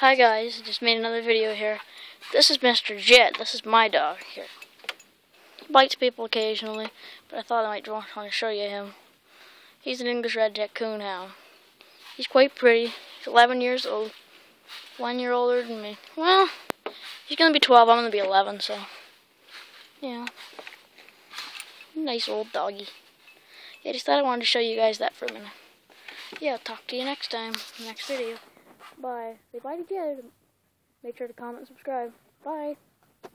Hi guys, just made another video here. This is Mr. Jed. This is my dog here. He bites people occasionally, but I thought I might want to show you him. He's an English Red Jet Coonhound. He's quite pretty. He's 11 years old. One year older than me. Well, he's going to be 12. I'm going to be 11, so... Yeah. Nice old doggy. Yeah, just thought I wanted to show you guys that for a minute. Yeah, talk to you next time, next video. Bye. Bye to Jed. Make sure to comment and subscribe. Bye.